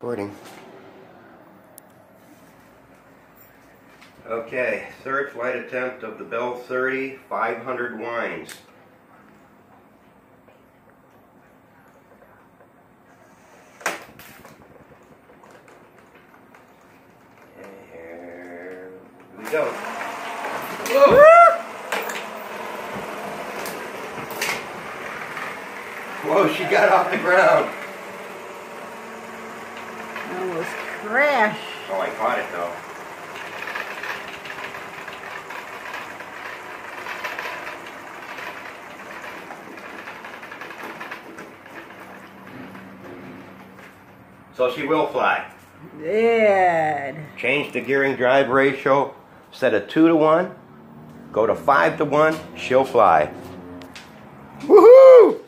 Recording. Okay, third flight attempt of the Bell 30, 500 winds. Here we go. Whoa! Whoa, she got off the ground. Almost crashed. Oh, I caught it though. So she will fly. Did. Change the gearing drive ratio, set a 2 to 1, go to 5 to 1, she'll fly. Woohoo!